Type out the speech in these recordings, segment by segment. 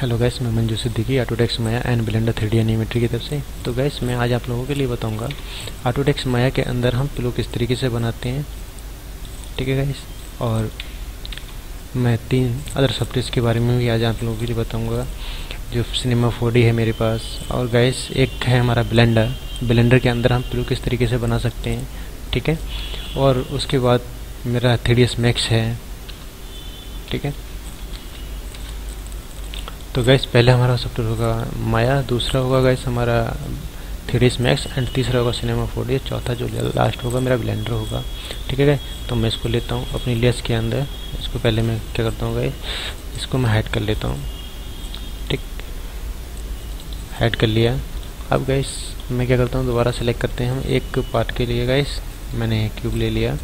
Hello guys मैं Manju Siddiqui ऑटोडेक्स Maya and Blender three D Animetry की तरफ़ से। तो गैस मैं आज आप लोगों के लिए बताऊँगा ऑटोडेक्स माया के अंदर हम पिलो किस तरीके से बनाते हैं। ठीक है गैस और मैं तीन अदर सॉफ्टवेयर के बारे में भी आज आप लोगों के लिए बताऊँगा, जो सिनेमा फोर है मेरे पास। और गैस एक है हमारा ब्लेंडर ब्लेंडर के अंदर हम पिलो किस तरीके से बना सकते हैं। ठीक है? और उसके बाद मेरा थ्री मैक्स है। ठीक है? तो गैस पहले हमारा सॉफ्टवेयर होगा माया, दूसरा होगा गैस हमारा थ्री मैक्स एंड तीसरा होगा सिनेमा फोर चौथा जो लास्ट होगा मेरा ब्लेंडर होगा। ठीक है तो मैं इसको लेता हूँ अपनी लेस के अंदर। इसको पहले मैं क्या करता हूँ गए इसको मैं हाइड कर लेता हूँ। ठीक? हाइड कर लिया। अब गैस मैं क्या करता हूँ, दोबारा सेलेक्ट करते हैं हम। एक पार्ट के लिए गैस मैंने क्यूब ले लिया।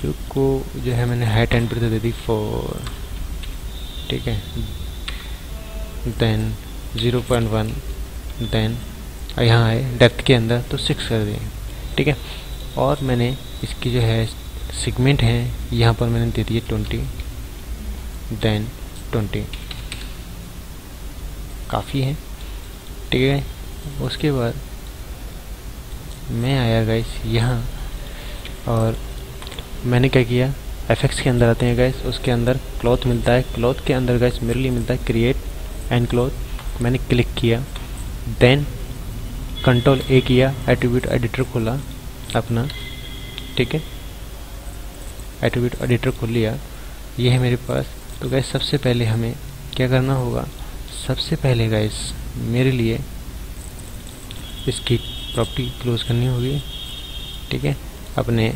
क्यूब को जो है मैंने हाइट एंड ब्रेथ दे दी फोर ठीक है? Then zero point one then यहाँ है डेप्थ के अंदर तो सिक्स कर दिए। ठीक है? और मैंने इसकी जो है सिगमेंट है, यहाँ पर मैंने दे दिए ट्वेंटी देन ट्वेंटी काफ़ी है। ठीक है? उसके बाद मैं आया गैस यहाँ, और मैंने क्या किया? एफ़ के अंदर आते हैं गैस उसके अंदर क्लॉथ मिलता है। क्लॉथ के अंदर गैस मेरे लिए मिलता है क्रिएट एंड क्लॉथ मैंने क्लिक किया. देन कंट्रोल ए किया. एट्रीब्यूट एडिटर खोला अपना. ठीक है? एट्रीब्यूट एडिटर खोल लिया. ये है मेरे पास. तो गैस सबसे पहले हमें क्या करना होगा? सबसे पहले गैस मेरे लिए इसकी प्रॉपर्टी क्लोज करनी होगी. ठीक है? अपने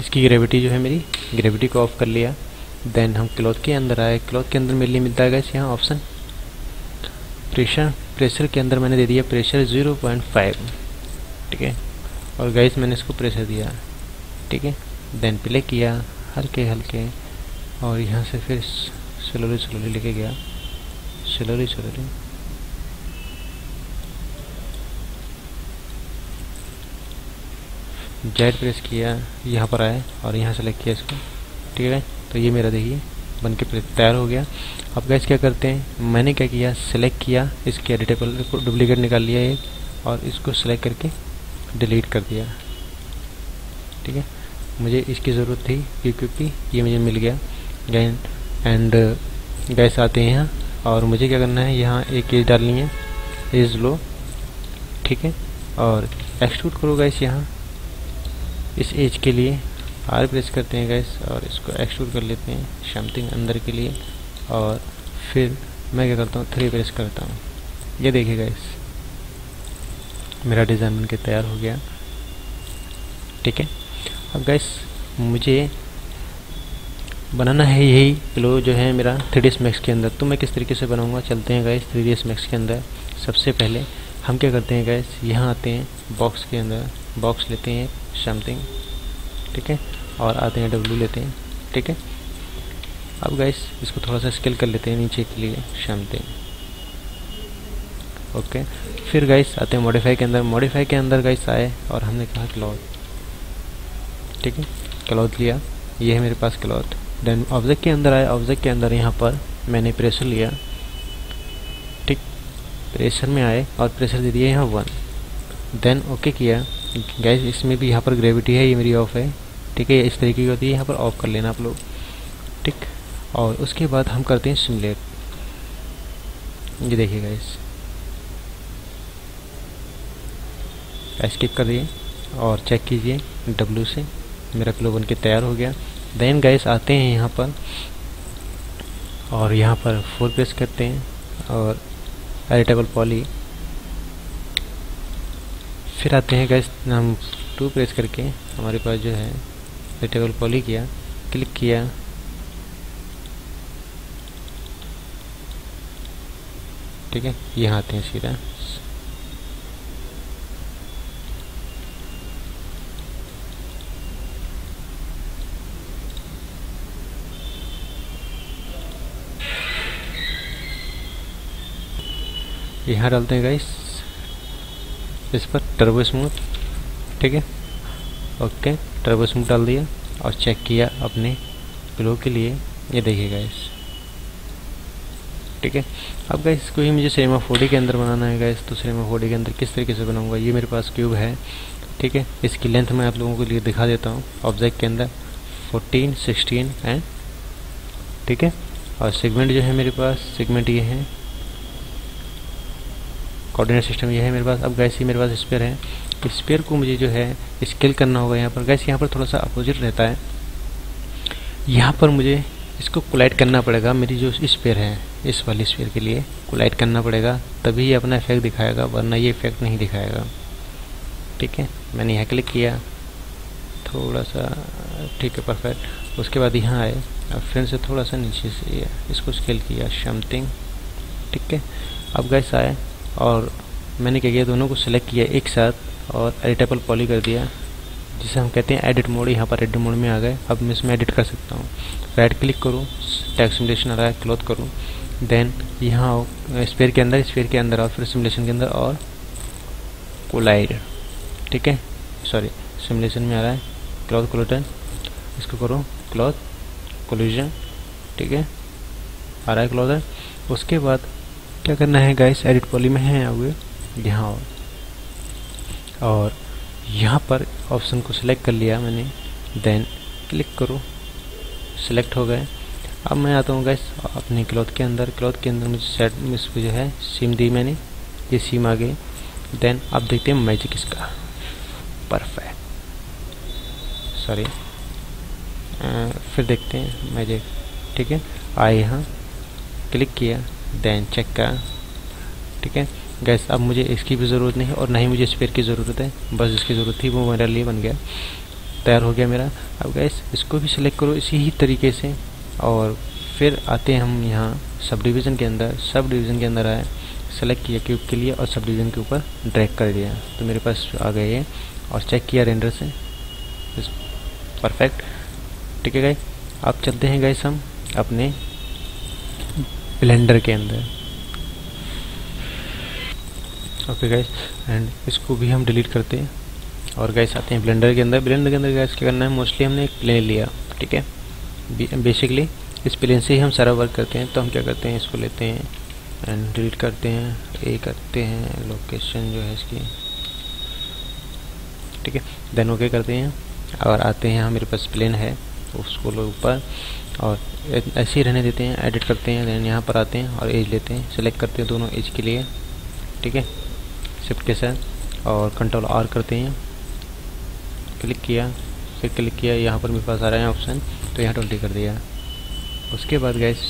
इसकी ग्रेविटी जो है मेरी ग्रेविटी को ऑफ़ कर लिया. देन हम क्लॉथ के अंदर आए। क्लॉथ के अंदर मेरे लिए मिलता है गैस यहाँ ऑप्शन प्रेशर प्रेशर के अंदर मैंने दे दिया प्रेशर ज़ीरो पॉइंट फाइव ठीक है? और गैस मैंने इसको प्रेशर दिया। ठीक है? देन प्ले किया हल्के हल्के। और यहाँ से फिर स्लोली स्लोली लेके गया। स्लोली स्लोली जेड प्रेस किया, यहाँ पर आया और यहाँ सेलेक्ट किया इसको। ठीक है तो ये मेरा देखिए बन के तैयार हो गया। अब गैस क्या करते हैं? मैंने क्या किया? सिलेक्ट किया, इसके एडिटेबल को डुप्लीकेट निकाल लिया एक और इसको सिलेक्ट करके डिलीट कर दिया। ठीक है? मुझे इसकी ज़रूरत थी, क्योंकि ये मुझे मिल गया। गैन एंड गैस आते हैं यहाँ, और मुझे क्या करना है? यहाँ एक एज डालनी है एज लो ठीक है? और एक्सट्रूट करो गैस यहाँ, इस एज के लिए। आर प्रेस करते हैं गैस और इसको एक्सट्रूड कर लेते हैं समथिंग अंदर के लिए और फिर मैं क्या करता हूँ थ्री प्रेस करता हूँ। ये देखिए गैस मेरा डिज़ाइन बनके तैयार हो गया। ठीक है? अब गैस मुझे बनाना है यही पिलो जो है मेरा थ्री डी मैक्स के अंदर। तो मैं किस तरीके से बनाऊँगा? चलते हैं गैस थ्री डी मैक्स के अंदर। सबसे पहले हम क्या करते हैं गैस यहाँ आते हैं बॉक्स के अंदर। बॉक्स लेते हैं समथिंग ठीक है? और आते हैं डब्लू लेते हैं, ठीक है? अब गाइस इसको थोड़ा सा स्केल कर लेते हैं नीचे के लिए शामते ओके फिर गाइस आते हैं मॉडिफाई के अंदर। मॉडिफाई के अंदर गाइस आए और हमने कहा क्लॉथ ठीक है? क्लॉथ लिया। ये है मेरे पास क्लॉथ देन ऑब्जेक्ट के अंदर आए ऑब्जेक्ट के अंदर यहाँ पर मैंने प्रेशर लिया। ठीक? प्रेशर में आए और प्रेशर दे दिया यहाँ वन देन ओके किया। गैस इसमें भी यहाँ पर ग्रेविटी है, ये मेरी ऑफ़ है। ठीक है, इस तरीके की होती है, यहाँ पर ऑफ़ कर लेना आप लोग। ठीक, और उसके बाद हम करते हैं सिमुलेट ये देखिएगा इस स्किप कर दिए और चेक कीजिए डब्लू से। मेरा क्लो बन के तैयार हो गया। देन गैस आते हैं यहाँ पर। और यहाँ पर फोर प्रेस करते हैं और एडिटेबल पॉली फिर आते हैं गैस हम टू प्रेस करके हमारे पास जो है टेबल पॉली किया क्लिक किया ठीक है, यहाँ आते हैं सीधा। यहाँ डालते हैं गाइस इस पर टर्बो स्मूथ ठीक है? ओके टर्बो स्मूथ डाल दिया और चेक किया अपने ग्लो के लिए। ये देखिएगा इस ठीक है? अब गैस ही मुझे सिनेमा फोडी के अंदर बनाना है गैस तो सिनेमा फोडी के अंदर किस तरीके से बनाऊँगा ये मेरे पास क्यूब है। ठीक है? इसकी लेंथ मैं आप लोगों के लिए दिखा देता हूँ। ऑब्जेक्ट के अंदर 14, 16 एंड ठीक है? और सेगमेंट जो है मेरे पास सेगमेंट ये है। कोऑर्डिनेट सिस्टम ये है मेरे पास। अब गैस ही मेरे पास स्पेयर है। स्पेयर को मुझे जो है स्केल करना होगा यहाँ पर। गैस यहाँ पर थोड़ा सा अपोजिट रहता है। यहाँ पर मुझे इसको कोलाइट करना पड़ेगा। मेरी जो स्पेयर है, इस वाली स्पेयर के लिए कोलाइट करना पड़ेगा। तभी ये अपना इफ़ेक्ट दिखाएगा, वरना ये इफ़ेक्ट नहीं दिखाएगा। ठीक है? मैंने यहाँ क्लिक किया। थोड़ा सा, ठीक है परफेक्ट उसके बाद यहाँ आए। अब फिर से थोड़ा सा नीचे से इसको स्केल किया। समथिंग ठीक है? अब गैस आए और मैंने क्या किया? दोनों को सिलेक्ट किया एक साथ। और एडिटेबल पॉली कर दिया, जिसे हम कहते हैं एडिट मोड यहाँ पर एडिट मोड में आ गए। अब मैं इसमें एडिट कर सकता हूँ। राइट क्लिक करूँ टैक्स सिमुलेशन आ रहा है क्लोथ करूँ। देन यहाँ स्पेयर के अंदर स्पेयर के अंदर और फिर सिमुलेशन के अंदर और कोलाइड ठीक है? सॉरी सिमुलेशन में आ रहा है। क्लॉथ कोलोटन इसको करो क्लॉथ कोल्यूजन ठीक है? आ रहा है क्लॉथ उसके बाद क्या करना है गाइस एडिट पॉली में है हुए यहाँ और यहाँ पर ऑप्शन को सिलेक्ट कर लिया मैंने देन क्लिक करो। सिलेक्ट हो गए। अब मैं आता हूँ गैस अपने क्लॉथ के अंदर। क्लॉथ के अंदर मुझे सेट इसको जो है सिम दी मैंने। ये सिम आ गई। देन अब देखते हैं मैजिक इसका परफेक्ट सॉरी फिर देखते हैं मैजिक ठीक है? आए यहाँ। क्लिक किया। देन चेक का ठीक है? गैस अब मुझे इसकी भी ज़रूरत नहीं है और ना ही मुझे स्पेयर की ज़रूरत है। बस इसकी ज़रूरत थी वो मेरे लिए बन गया। तैयार हो गया मेरा। अब गैस इसको भी सिलेक्ट करो इसी ही तरीके से। और फिर आते हैं हम यहाँ सब डिवीज़न के अंदर। सब डिवीज़न के अंदर आए। सेलेक्ट किया क्यूब के लिए और सब डिवीज़न के ऊपर ड्रैग कर दिया। तो मेरे पास आ गए ये। और चेक किया रेंडर से। परफेक्ट ठीक है गाइस अब चलते हैं गाइस हम अपने ब्लेंडर के अंदर। ओके गैस एंड इसको भी हम डिलीट करते हैं। और गैस आते हैं ब्लेंडर के अंदर। ब्लेंडर के अंदर गैस क्या करना है? मोस्टली हमने एक प्लेन लिया, ठीक है? बेसिकली इस प्लेन से ही हम सारा वर्क करते हैं। तो हम क्या करते हैं? इसको लेते हैं एंड डिलीट करते हैं। ए करते हैं लोकेशन जो है इसकी। ठीक है? देन ओके करते हैं। और आते हैं, मेरे पास प्लेन है, उसको लोग ऊपर। और ऐसे ही रहने देते हैं एडिट करते हैं। देन यहाँ पर आते हैं और एज लेते हैं। सेलेक्ट करते हैं दोनों एज के लिए। ठीक है? शिफ्ट के साथ और कंट्रोल आर करते हैं। क्लिक किया, फिर क्लिक किया, यहाँ पर मेरे पास आ रहा है ऑप्शन तो यहाँ ट्वेंटी कर दिया। उसके बाद गैस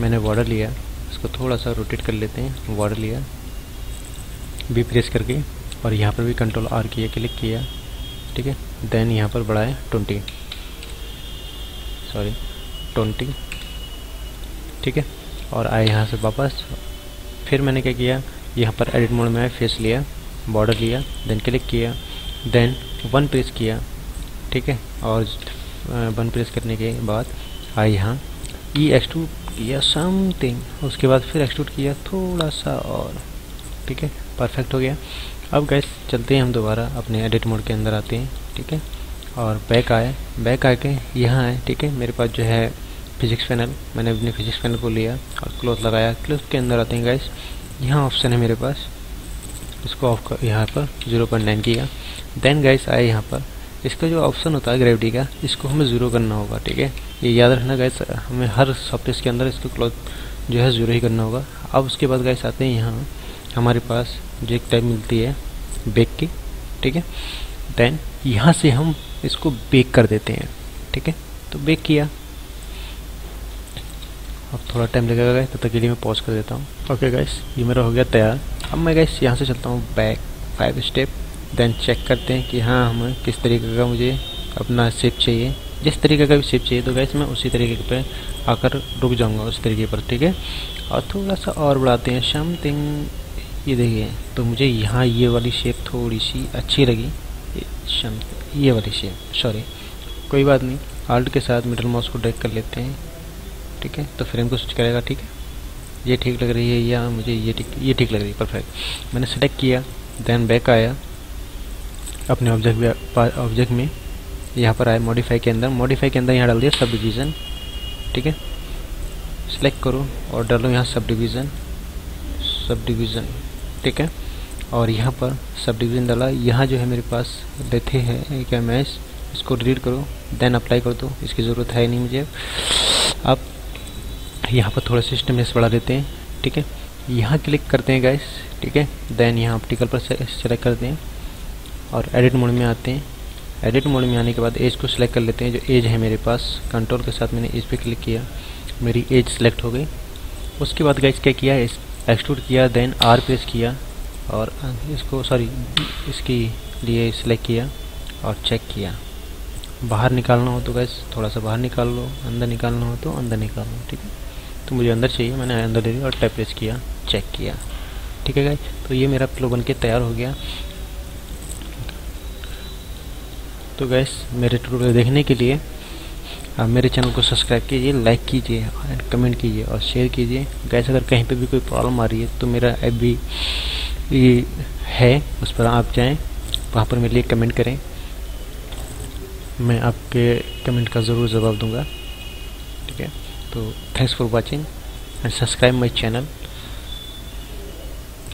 मैंने बॉर्डर लिया। उसको थोड़ा सा रोटेट कर लेते हैं। बॉर्डर लिया। बी प्रेस करके और यहाँ पर भी कंट्रोल आर किया क्लिक किया। ठीक है? देन यहाँ पर बढ़ाए ट्वेंटी सॉरी ट्वेंटी ठीक है? और आए यहाँ से वापस। फिर मैंने क्या किया? यहाँ पर एडिट मोड में फेस लिया बॉर्डर लिया देन क्लिक किया देन वन प्रेस किया, ठीक है? और वन प्रेस करने के बाद आए यहाँ ई एक्सट्रूड किया समथिंग उसके बाद फिर एक्सट्रूड किया थोड़ा सा और, ठीक है? परफेक्ट हो गया। अब गैस चलते हैं हम दोबारा अपने एडिट मोड के अंदर आते हैं, ठीक है? और बैक आए बैक आके यहाँ आए, ठीक है? मेरे पास जो है फिजिक्स पैनल मैंने अपने फिजिक्स पैनल को लिया और क्लोथ लगाया। क्लोथ के अंदर आते हैं गैस यहाँ ऑप्शन है मेरे पास। इसको ऑफ़ कर, यहाँ पर ज़ीरो पॉइंट नाइन किया देन गैस आए यहाँ पर। इसका जो ऑप्शन होता है ग्रेविटी का, इसको हमें ज़ीरो करना होगा, ठीक है? ये याद रखना गैस हमें हर सॉफ्टवेयर के अंदर इसको क्लॉथ जो है ज़ीरो ही करना होगा। अब उसके बाद गैस आते हैं यहाँ। हमारे पास जो एक टाइप मिलती है बेक की, ठीक है? देन यहाँ से हम इसको बेक कर देते हैं, ठीक है? तो बेक किया। अब थोड़ा टाइम लगेगा गैस तब तक के लिए मैं पॉज कर देता हूँ। ओके गैस ये मेरा हो गया तैयार। अब मैं गैस यहाँ से चलता हूँ back five step then check करते हैं कि हाँ हमें किस तरीके का मुझे अपना शेप चाहिए। जिस तरीके का भी शेप चाहिए तो गैस मैं उसी तरीके पे आकर रुक जाऊँगा उस तरीके पर, ठीक है? और थोड़ा सा और बढ़ाते हैं। समथिंग ये देखिए तो मुझे यहाँ ये वाली शेप थोड़ी सी अच्छी लगी। ये वाली शेप सॉरी कोई बात नहीं। आल्ट के साथ मिडल माउस को ड्रैग कर लेते हैं। ठीक है? तो फ्रेम को स्विच करेगा, ठीक है? ये ठीक लग रही है, या मुझे ये ठीक ये ठीक लग रही है परफेक्ट मैंने सेलेक्ट किया देन बैक आया, अपने ऑब्जेक्ट ऑब्जेक्ट में, यहाँ पर आया मॉडिफाई के अंदर मॉडिफाई के अंदर यहाँ डाल दिया सब डिवीज़न ठीक है? सेलेक्ट करो और डालो यहाँ सब डिवीज़न सब डिवीज़न ठीक है? और यहाँ पर सब डिवीज़न डाला, यहाँ जो है मेरे पास लेथे है, क्या मैच इसको डिलीट करो देन अप्लाई कर दो, इसकी ज़रूरत है नहीं मुझे अब। यहाँ पर थोड़ा सिस्टम में बढ़ा देते हैं, ठीक है? यहाँ क्लिक करते हैं गैस ठीक है? देन यहाँ ऑप्टिकल पर सेलेक्ट करते हैं और एडिट मोड में आते हैं। एडिट मोड में आने के बाद एज को सिलेक्ट कर लेते हैं, जो एज है मेरे पास। कंट्रोल के साथ मैंने एज पे क्लिक किया, मेरी एज सेलेक्ट हो गई। उसके बाद गैस क्या किया एक्सट्रूड किया देन आर प्रेस किया और इसको सॉरी इसकी लिए सिलेक्ट किया और चेक किया। बाहर निकालना हो तो गैस थोड़ा सा बाहर निकाल लो, अंदर निकालना हो तो अंदर निकाल लो, ठीक है? तो मुझे अंदर चाहिए, मैंने अंदर दे दिया और टैप प्रेस किया चेक किया। ठीक है गैस तो ये मेरा फ्लो बन के तैयार हो गया। तो गैस मेरे ट्यूटोरियल देखने के लिए आप मेरे चैनल को सब्सक्राइब कीजिए लाइक कीजिए कमेंट कीजिए और शेयर कीजिए। गैस अगर कहीं पे भी कोई प्रॉब्लम आ रही है तो मेरा ऐप भी है, उस पर आप जाएँ, वहाँ पर मेरे लिए कमेंट करें। मैं आपके कमेंट का ज़रूर जवाब दूँगा। so thanks for watching and subscribe my channel.